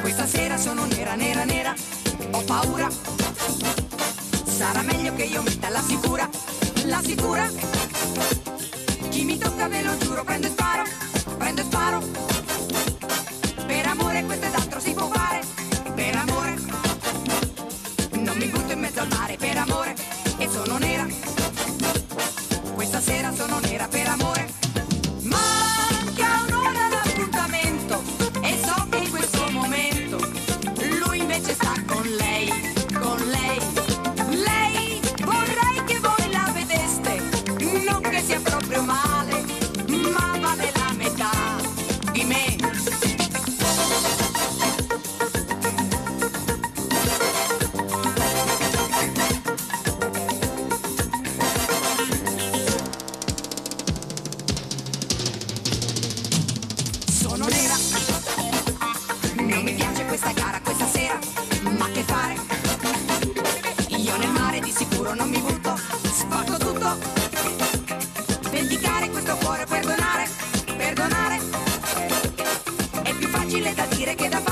Questa sera sono nera, nera, nera, ho paura. Sarà meglio che io metta la sicura, la sicura. Chi mi tocca ve lo giuro, prendo e sparo, prendo e sparo. sono nera. Non mi piace questa gara questa sera, ma che fare? Io nel mare di sicuro non mi butto, sporco tutto. Vendicare questo cuore, perdonare, perdonare. È più facile da dire che da fare.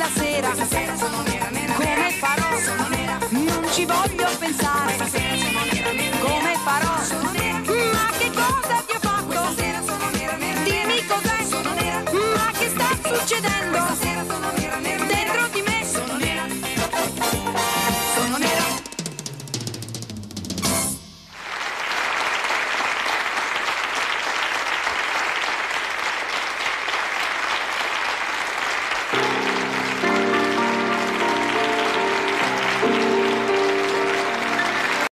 la sera. Stasera sono nera, nera, Come farò? Sono nera. Non ci voglio pensare.